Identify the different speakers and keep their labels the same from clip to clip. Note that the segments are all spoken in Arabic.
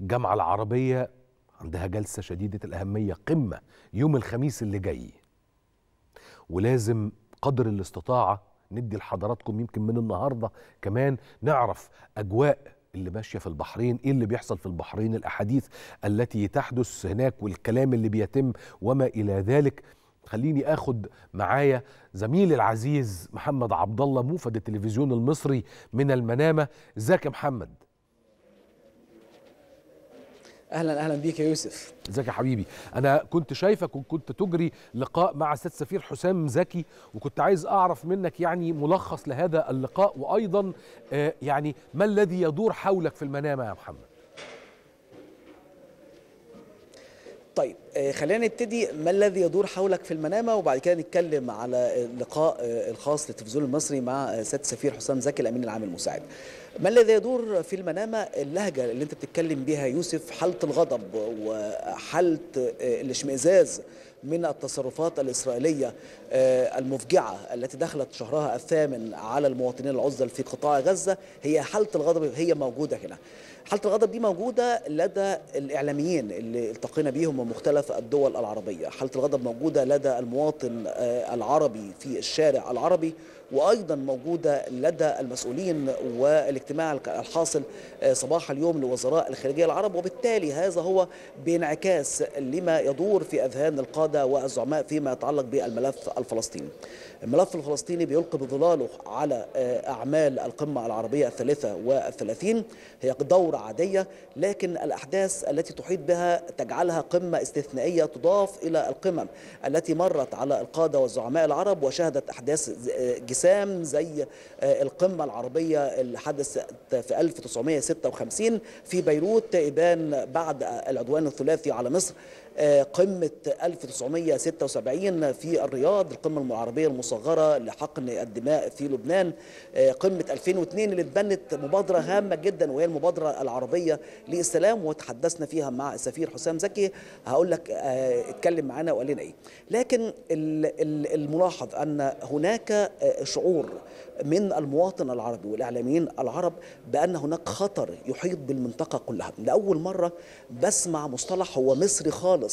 Speaker 1: الجامعة العربية عندها جلسة شديدة الأهمية قمة يوم الخميس اللي جاي. ولازم قدر الاستطاعة ندي لحضراتكم يمكن من النهاردة كمان نعرف أجواء اللي ماشية في البحرين إيه اللي بيحصل في البحرين الأحاديث التي تحدث هناك والكلام اللي بيتم وما إلى ذلك. خليني آخد معايا زميلي العزيز محمد عبد الله موفد التلفزيون المصري من المنامة. إزيك يا محمد؟
Speaker 2: أهلا أهلا بيك يا يوسف.
Speaker 1: إزيك يا حبيبي؟ أنا كنت شايفك وكنت تجري لقاء مع سياده السفير حسام زكي وكنت عايز أعرف منك يعني ملخص لهذا اللقاء وأيضا آه يعني ما الذي يدور حولك في المنامة يا محمد؟
Speaker 2: طيب آه، خلينا نبتدي. ما الذي يدور حولك في المنامة؟ وبعد كده نتكلم على اللقاء آه، الخاص للتلفزيون المصري مع آه، سيادة السفير حسام زكي الأمين العام المساعد. ما الذي يدور في المنامة؟ اللهجة اللي أنت بتتكلم بيها يوسف حالة الغضب وحالة الاشمئزاز. من التصرفات الإسرائيلية آه، المفجعة التي دخلت شهرها الثامن على المواطنين العزل في قطاع غزة هي حالة الغضب هي موجودة هنا. حالة الغضب دي موجودة لدى الإعلاميين اللي التقينا بيهم من مختلف الدول العربية. حالة الغضب موجودة لدى المواطن آه، العربي في الشارع العربي وأيضا موجودة لدى المسؤولين والاجتماع الحاصل آه، صباح اليوم لوزراء الخارجية العرب. وبالتالي هذا هو بانعكاس لما يدور في أذهان القادة والزعماء فيما يتعلق بالملف الفلسطيني. الملف الفلسطيني بيلقي بظلاله على آه، أعمال القمة العربية الثالثة والثلاثين. هي دوره عادية لكن الأحداث التي تحيط بها تجعلها قمة استثنائية تضاف إلى القمم التي مرت على القادة والزعماء العرب وشهدت أحداث آه، جسام زي آه، القمة العربية اللي حدثت في 1956 في بيروت إبان بعد العدوان الثلاثي على مصر. قمة 1976 في الرياض القمة العربية المصغرة لحقن الدماء في لبنان. آه، قمة 2002 اللي اتبنت مبادرة هامة جدا وهي المبادرة العربية للسلام وتحدثنا فيها مع السفير حسام زكي. هقول لك آه، اتكلم معانا وقال لنا إيه. لكن ال- ال- الملاحظ أن هناك آه، شعور من المواطن العربي والإعلاميين العرب بأن هناك خطر يحيط بالمنطقة كلها. لاول مرة بسمع مصطلح هو مصري خالص.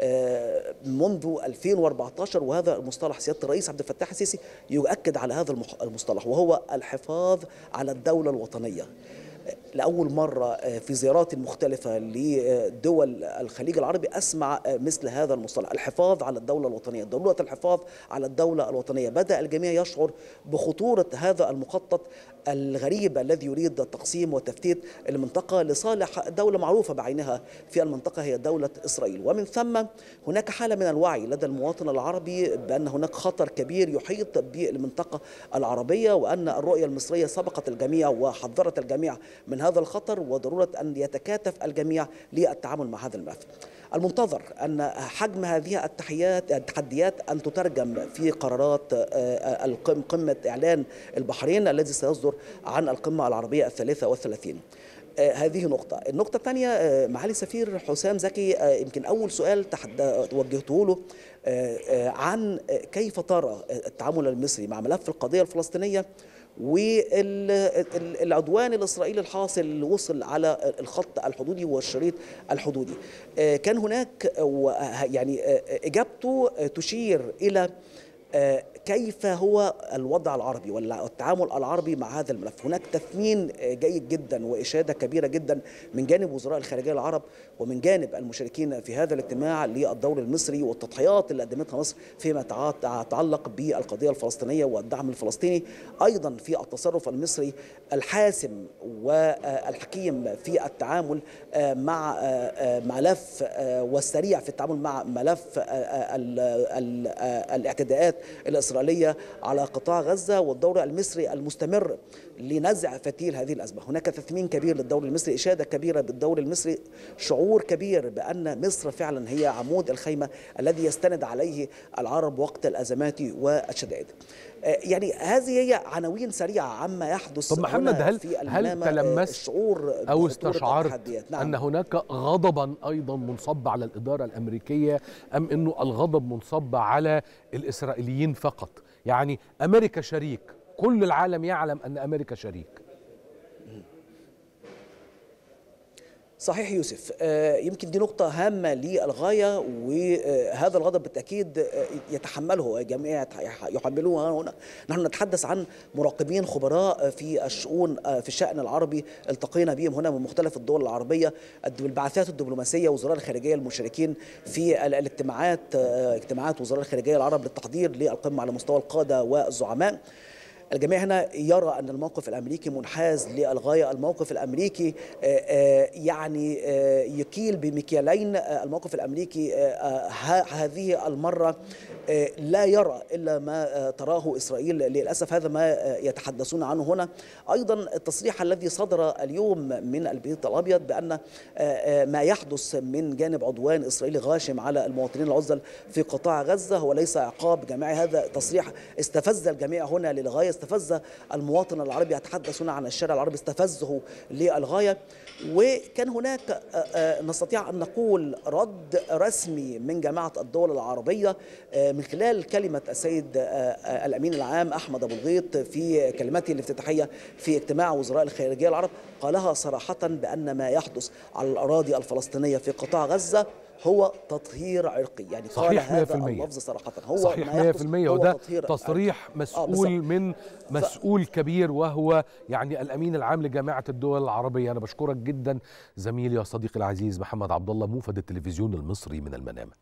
Speaker 2: آه، منذ 2014 وهذا المصطلح سيادة الرئيس عبد الفتاح السيسي يؤكد على هذا المصطلح وهو الحفاظ على الدولة الوطنية. لأول مرة في زيارات مختلفة لدول الخليج العربي أسمع مثل هذا المصطلح الحفاظ على الدولة الوطنية. ضرورة الحفاظ على الدولة الوطنية. بدأ الجميع يشعر بخطورة هذا المخطط الغريب الذي يريد تقسيم وتفتيت المنطقة لصالح دولة معروفة بعينها في المنطقة هي دولة إسرائيل. ومن ثم هناك حالة من الوعي لدى المواطن العربي بأن هناك خطر كبير يحيط بالمنطقة العربية وأن الرؤية المصرية سبقت الجميع وحذرت الجميع من هذا الخطر وضرورة أن يتكاتف الجميع للتعامل مع هذا الملف المنتظر أن حجم هذه التحيات التحديات أن تترجم في قرارات آه، قمة إعلان البحرين الذي سيصدر عن القمة العربية الثالثة والثلاثين. هذه نقطة. النقطة الثانية آه، معالي السفير حسام زكي آه، يمكن أول سؤال وجهته له آه، آه، عن آه، كيف ترى التعامل المصري مع ملف القضية الفلسطينية والعدوان الإسرائيلي الحاصل اللي وصل على الخط الحدودي والشريط الحدودي. آه، كان هناك يعني آه، إجابته تشير آه، كيف هو الوضع العربي ولا التعامل العربي مع هذا الملف؟ هناك تثمين آه، جيد جدا وإشادة كبيرة جدا من جانب وزراء الخارجية العرب ومن جانب المشاركين في هذا الاجتماع للدور المصري والتضحيات اللي قدمتها مصر فيما تع- يتعلق بالقضية الفلسطينية والدعم الفلسطيني. أيضا في التصرف المصري الحاسم والحكيم في التعامل آه، مع آه، آه، ملف آه، والسريع في التعامل مع ملف آه، آه، ال- ال- آه، الاعتداءات الإسرائيلية على قطاع غزة والدور المصري المستمر لنزع فتيل هذه الأزمة. هناك تثمين كبير للدور المصري إشادة كبيرة بالدور المصري شعور كبير بأن مصر فعلا هي عمود الخيمة الذي يستند عليه العرب وقت الأزمات والشدائد. يعني هذه هي عناوين سريعة عما يحدث
Speaker 1: طب محمد هل
Speaker 2: في
Speaker 1: هل
Speaker 2: آه،
Speaker 1: تلمست
Speaker 2: أو
Speaker 1: استشعرت.
Speaker 2: نعم.
Speaker 1: أن هناك غضبا أيضا منصب على الإدارة الأمريكية أم إنه الغضب منصب على الإسرائيليين فقط يعني أمريكا شريك كل العالم يعلم أن أمريكا شريك
Speaker 2: صحيح يوسف آه، يمكن دي نقطة هامة للغاية وهذا الغضب بالتأكيد آه، يتحمله جميع يحملوه هنا نحن نتحدث عن مراقبين خبراء في الشؤون آه، في الشأن العربي التقينا بهم هنا من مختلف الدول العربية البعثات الدبلوماسية وزراء الخارجية المشاركين في ال- الاجتماعات آه، اجتماعات وزراء الخارجية العرب للتحضير للقمة على مستوى القادة والزعماء. الجميع هنا يرى أن الموقف الأمريكي منحاز للغاية، الموقف الأمريكي آه، آه، يعني آه، يكيل بمكيالين، الموقف الأمريكي ه- هذه المرة آه، لا يرى إلا ما تراه إسرائيل، للأسف هذا ما يتحدثون عنه هنا، أيضا التصريح الذي صدر اليوم من البيت آه، آه، ما يحدث من جانب عدوان إسرائيلي غاشم على المواطنين العزل في قطاع غزة هو ليس عقاب جماعي. هذا تصريح استفز الجميع هنا للغاية. استفز المواطن العربي يتحدث هنا عن الشارع العربي استفزه للغاية. وكان هناك آه، آه، نستطيع أن نقول رد رسمي من جماعة الدول العربية آه، من خلال كلمة السيد الأمين العام أحمد أبو الغيط في كلمته الافتتاحية في اجتماع وزراء الخارجية العرب قالها صراحة بأن ما يحدث على الأراضي الفلسطينية في قطاع غزة هو تطهير عرقي يعني قال
Speaker 1: صحيح
Speaker 2: هذا
Speaker 1: 100%.
Speaker 2: اللفظ صراحة هو
Speaker 1: صحيح
Speaker 2: ما يحدث
Speaker 1: 100%
Speaker 2: هو
Speaker 1: وده
Speaker 2: تطهير
Speaker 1: تصريح
Speaker 2: عرقي. آه،
Speaker 1: مسؤول
Speaker 2: بالظبط.
Speaker 1: من مسؤول كبير وهو يعني الأمين العام لجامعة الدول العربية أنا بشكرك جدا زميلي وصديقي العزيز محمد عبد الله موفد التلفزيون المصري من المنامه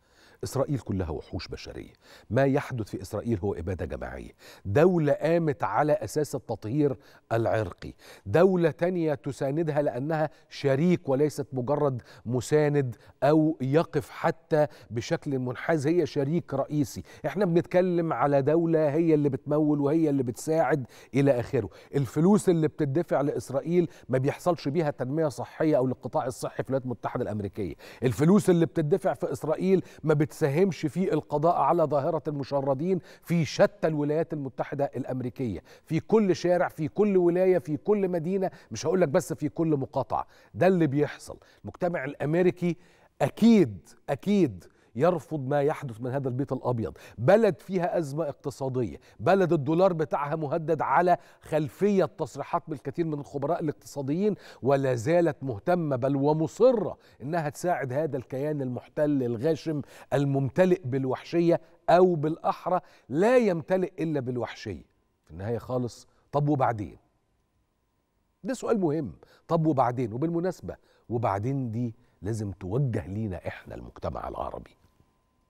Speaker 1: إسرائيل كلها وحوش بشريه ما يحدث في إسرائيل هو إبادة جماعية. دولة قامت على أساس التطهير العرقي. دولة تانية تساندها لأنها شريك وليست مجرد مساند أو يقف حتى بشكل منحاز. هي شريك رئيسي. إحنا بنتكلم على دولة هي اللي بتمول وهي اللي بتساعد إلى آخره. الفلوس اللي بتدفع لإسرائيل ما بيحصلش بيها تنمية صحية أو للقطاع الصحي في الولايات المتحدة الأمريكية. الفلوس اللي بتدفع في إسرائيل ما بتساهمش في القضاء على ظاهرة المشردين في شتى الولايات المتحدة الأمريكية. في كل شارع في كل ولاية في كل مدينة مش هقول لك بس في كل مقاطعة. ده اللي بيحصل. المجتمع الأمريكي أكيد أكيد يرفض ما يحدث من هذا البيت الأبيض. بلد فيها أزمة اقتصادية. بلد الدولار بتاعها مهدد على خلفية تصريحات من الكثير من الخبراء الاقتصاديين ولا زالت مهتمة بل ومصرة إنها تساعد هذا الكيان المحتل الغاشم الممتلئ بالوحشية أو بالأحرى. لا يمتلئ إلا بالوحشية. في النهاية خالص طب وبعدين؟ ده سؤال مهم. طب وبعدين؟ وبالمناسبة وبعدين دي لازم توجه لينا إحنا المجتمع العربي.